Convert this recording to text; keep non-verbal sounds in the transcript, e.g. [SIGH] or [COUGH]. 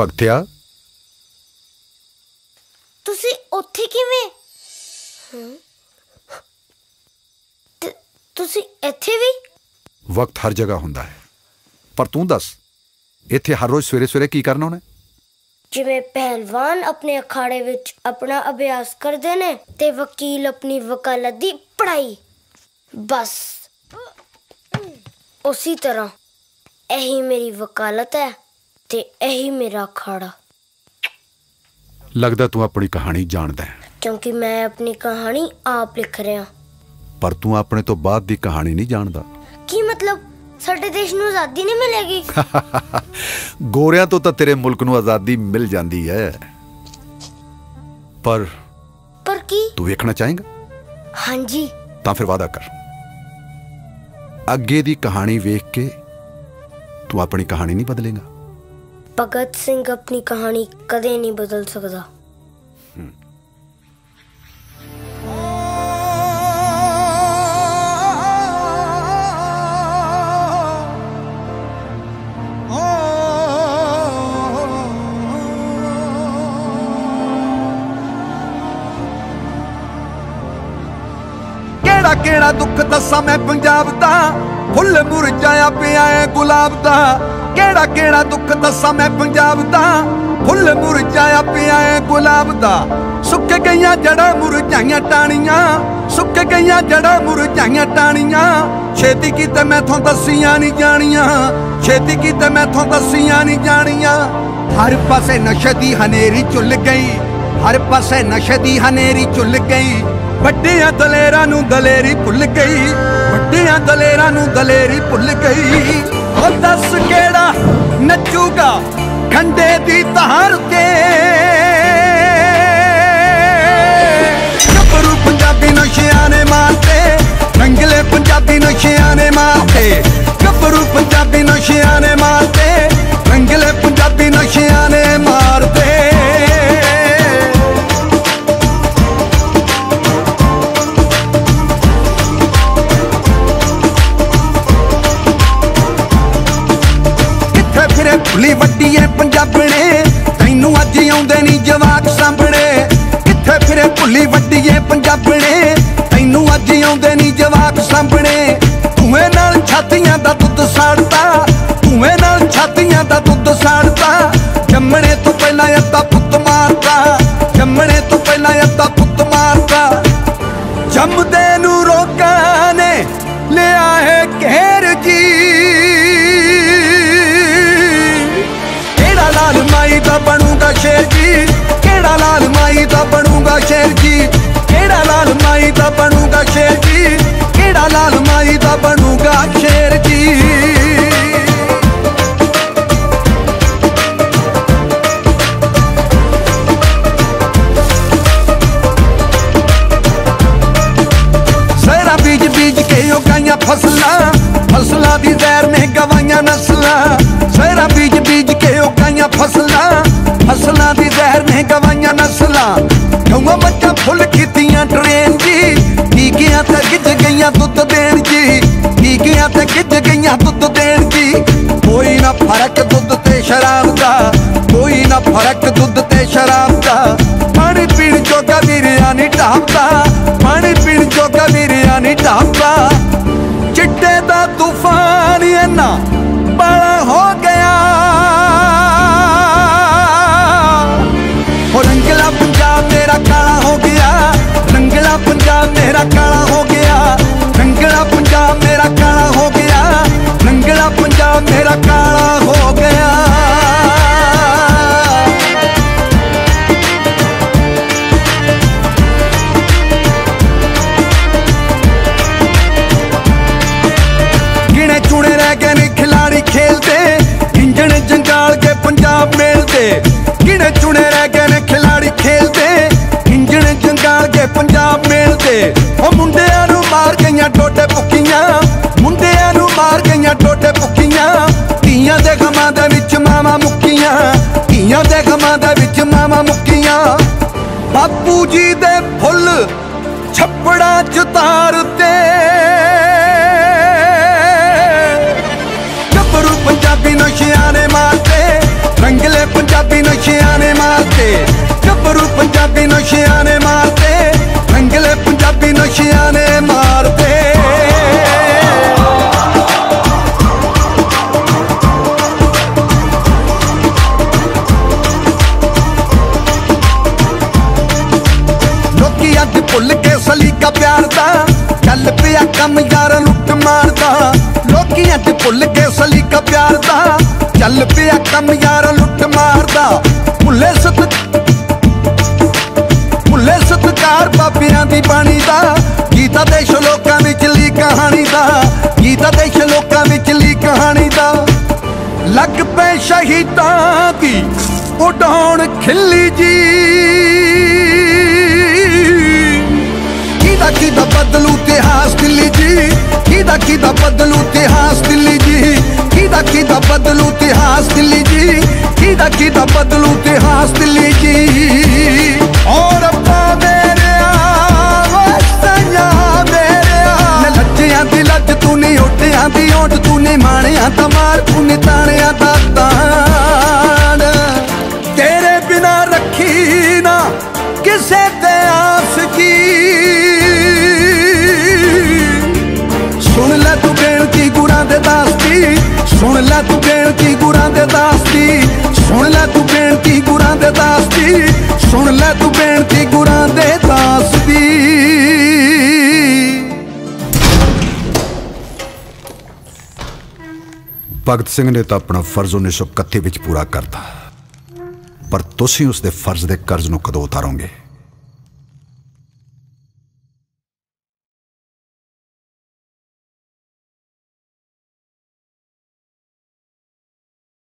ਭਗਤਿਆ? ਤੁਸੀਂ ਉੱਥੇ ਕਿਵੇਂ? ਹਮ? ਤੇ ਤੁਸੀਂ ਇੱਥੇ ਵੀ? ਵਕਤ ਹਰ ਜਗ੍ਹਾ ਹੁੰਦਾ ਹੈ। ਪਰ ਤੂੰ ਦੱਸ ਇੱਥੇ ਹਰ ਰੋਜ਼ ਸਵੇਰੇ ਸਵੇਰੇ ਕੀ ਕਰਨਾ ਉਹਨੇ ਜਿਵੇਂ ਪਹਿਲਵਾਨ ਆਪਣੇ ਅਖਾੜੇ ਵਿੱਚ ਆਪਣਾ ਅਭਿਆਸ ਕਰਦੇ ਨੇ ਤੇ ਵਕੀਲ ਆਪਣੀ ਵਕਾਲਤ ਦੀ ਪੜ੍ਹਾਈ। ਬਸ। ਉਸੇ ਤਰ੍ਹਾਂ ਇਹੀ ਮੇਰੀ ਵਕਾਲਤ ਹੈ। ਤੇ ਇਹੀ ਮੇਰਾ ਅਖਾੜਾ। ਲੱਗਦਾ ਤੂੰ ਆਪਣੀ ਕਹਾਣੀ ਜਾਣਦਾ ਹੈ। ਕਿਉਂਕਿ ਮੈਂ ਆਪਣੀ ਕਹਾਣੀ ਆਪ ਲਿਖ ਰਿਹਾ। ਪਰ ਤੂੰ ਆਪਣੇ ਤੋਂ ਬਾਅਦ ਦੀ ਕਹਾਣੀ ਨਹੀਂ ਜਾਣਦਾ। ਕੀ ਮਤਲਬ? ਸਾਡੇ ਦੇਸ਼ ਨੂੰ ਆਜ਼ਾਦੀ ਨਹੀਂ ਮਿਲੇਗੀ? [LAUGHS] ਗੋਰਿਆਂ ਤੋਂ ਤਾਂ ਤੇਰੇ ਮੁਲਕ ਨੂੰ ਆਜ਼ਾਦੀ ਮਿਲ ਜਾਂਦੀ ਹੈ। ਪਰ ਪਰ ਕੀ? ਤੂੰ ਵੇਖਣਾ ਚਾਹੇਂਗਾ? ਹਾਂਜੀ। ਤਾਂ ਫਿਰ ਵਾਦਾ ਕਰ। ਅੱਗੇ ਦੀ ਕਹਾਣੀ ਵੇਖ ਕੇ ਤੂੰ ਆਪਣੀ ਕਹਾਣੀ ਨਹੀਂ ਬਦਲੇਗਾ। ਭਗਤ ਸਿੰਘ ਆਪਣੀ ਕਹਾਣੀ ਕਦੇ ਨਹੀਂ ਬਦਲ ਸਕਦਾ। ਕਿਹੜਾ ਕਿਹੜਾ ਦੁੱਖ ਦੱਸਾਂ ਮੈਂ ਪੰਜਾਬ ਦਾ? ਫੁੱਲ ਮੁਰਝਾਇਆ ਪਿਆ ਏ ਗੁਲਾਬ ਦਾ। ਕਿਹੜਾ ਕਿਹੜਾ ਦੁੱਖ ਦੱਸਾਂ ਮੈਂ ਪੰਜਾਬ ਦਾ? ਫੁੱਲ ਮੁਰਝਾਇਆ ਪਿਆ ਏ ਗੁਲਾਬ ਦਾ। ਸੁੱਕ ਗਈਆਂ ਜੜਾਂ ਮੁਰਝਾਈਆਂ ਟਾਣੀਆਂ ਸੁੱਕ ਗਈਆਂ ਜੜਾਂ ਮੁਰਝਾਈਆਂ ਟਾਣੀਆਂ ਛੇਤੀ ਕੀਤੇ ਮੈਥੋਂ ਦੱਸੀਆਂ ਨਹੀਂ ਜਾਣੀਆਂ। ਛੇਤੀ ਕੀਤੇ ਮੈਥੋਂ ਦੱਸੀਆਂ ਨਹੀਂ ਜਾਣੀਆਂ। ਹਰ ਪਾਸੇ ਨਸ਼ੇ ਦੀ ਹਨੇਰੀ ਚੁੱਲ ਗਈ। ਹਰ ਪਾਸੇ ਨਸ਼ੇ ਦੀ ਹਨੇਰੀ ਚੁੱਲ ਗਈ। ਵੱਡਿਆਂ ਦਲੇਰਾਂ ਨੂੰ ਦਲੇਰੀ ਭੁੱਲ ਗਈ। ਵੱਡਿਆਂ ਦਲੇਰਾਂ ਨੂੰ ਦਲੇਰੀ ਭੁੱਲ ਗਈ। ਉਹ ਦੱਸ ਕਿਹੜਾ ਨੱਚੂਗਾ ਖੰਡੇ ਦੀ ਧਾਰ ਤੇ? ਗੱਭਰੂ ਪੰਜਾਬੀ ਨਸ਼ਿਆਂ ਨੇ ਮਾਰਤੇ ਰੰਗਲੇ ਪੰਜਾਬੀ ਨਸ਼ਿਆਂ ਨੇ ਮਾਰਤੇ। ਗੱਭਰੂ ਪੰਜਾਬੀ ਨਸ਼ਿਆਂ ਨੇ ਕਿੱਥੇ ਫਿਰੇ ਭੁੱਲੀ ਵੱਡੀਏ ਪੰਜਾਬਣੇ। ਤੈਨੂੰ ਅੱਜ ਆਉਂਦੇ ਨਹੀਂ ਜਵਾਕ ਸਾਂਭਣੇ। ਕਿੱਥੇ ਫਿਰੇ ਭੁੱਲੀ ਵੱਡੀਏ ਪੰਜਾਬਣੇ। ਕਿਹੜਾ ਲਾਲ ਮਾਈ ਦਾ ਬਣੂਗਾ ਸ਼ੇਰ ਜੀ। ਸਹਿਰਾ ਬੀਜ ਬੀਜ ਕੇ ਉਗਾਈਆਂ ਫਸਲਾਂ ਫਸਲਾਂ ਦੀ ਜ਼ਹਿਰ ਨੇ ਗਵਾਈਆਂ ਨਸਲਾਂ। para ਕੇ ਪੰਜਾਬ ਉਹ ਮੁੰਡਿਆਂ ਨੂੰ ਮਾਰ ਗਈਆਂ ਟੋਟੇ ਪੁੱਕੀਆਂ ਮੁੰਡਿਆਂ ਨੂੰ ਮਾਰ ਗਈਆਂ ਟੋਟੇ ਪੁੱਕੀਆਂ ਧੀਆਂ ਦੇ ਗਮਾਂ ਦੇ ਵਿੱਚ ਮਾਵਾ ਮੁੱਕੀਆਂ। ਧੀਆਂ ਦੇ ਗਮਾਂ ਦੇ ਵਿੱਚ ਮਾਵਾ ਮੁੱਕੀਆਂ। ਬਾਪੂ ਜੀ ਦੇ ਫੁੱਲ ਛੱਪੜਾਂ ਚ ਤਾਰਤੇ ਚੱਲ ਕੰਮ ਯਾਰ ਲੁੱਟ ਮਾਰਦਾ ਲੋਕੀਆਂ ਤੇ ਭੁੱਲ ਕੇ ਸਲੀਕਾ ਪਿਆਰ ਦਾ। ਚੱਲ ਪਿਆ ਕੰਮ ਯਾਰ ਲੁੱਟ ਮਾਰਦਾ ਭੁੱਲੇ ਸਤ ਭੁੱਲੇ ਸਤਕਾਰ ਬਾਬਿਆਂ ਦੀ ਬਾਣੀ ਦਾ। ਗੀਤਾ ਦੇਸ਼ ਲੋਕਾਂ ਵਿਚਲੀ ਕਹਾਣੀ ਦਾ। ਗੀਤਾ ਦੇਸ਼ ਲੋਕਾਂ ਵਿਚਲੀ ਕਹਾਣੀ ਦਾ। ਲੱਗ ਪਏ ਸ਼ਹੀਦਾਂ ਦੀ। ਉਡਾਉਣ ਖਿੱਲੀ ਜੀ। ਕਿਦਾ ਬਦਲੂ ਇਤਿਹਾਸ ਦਿੱਲੀ ਜੀ? ਕਿਦਾ ਕਿਦਾ ਬਦਲੂ ਇਤਿਹਾਸ ਦਿੱਲੀ ਜੀ? ਕਿਦਾ ਕਿਦਾ ਬਦਲੂ ਇਤਿਹਾਸ ਦਿੱਲੀ ਜੀ? ਔਰ ਅੱਪਾ ਮੇਰਿਆ ਵਸਤਿਆ ਮੇਰਿਆ ਲੱਜਿਆਂ ਦੀ ਲੱਜ ਤੂੰ ਨਹੀਂ ਓਟਿਆਂ ਦੀ ਓਟ ਤੂੰ ਨਹੀਂ ਮਾਣਿਆ ਤਾਂ ਮਾਰ ਤੂੰ ਨਹੀਂ ਤਾਣਿਆ ਦਾ ਤਾਣ। ਤੇਰੇ ਬਿਨਾ ਰੱਖੀ ਨਾ ਕਿਸੇ ਬੇਨਤੀ ਗੁਰਾਂ ਦੇ ਦਾਸ ਦੀ? ਸੁਣ ਲੈ ਤੂੰ ਬੇਨਤੀ ਗੁਰਾਂ ਦੇ ਦਾਸ ਦੀ? ਸੁਣ ਲੈ ਤੂੰ ਬੇਨਤੀ ਗੁਰਾਂ ਦੇ ਦਾਸ ਦੀ? ਭਗਤ ਸਿੰਘ ਨੇ ਤਾਂ ਆਪਣਾ ਫਰਜ਼ 1931 ਵਿੱਚ ਪੂਰਾ ਕਰਤਾ। ਪਰ ਤੁਸੀਂ ਉਸ ਦੇ ਫਰਜ਼ ਦੇ ਕਰਜ਼ ਨੂੰ ਕਦੋਂ ਉਤਾਰੋਗੇ?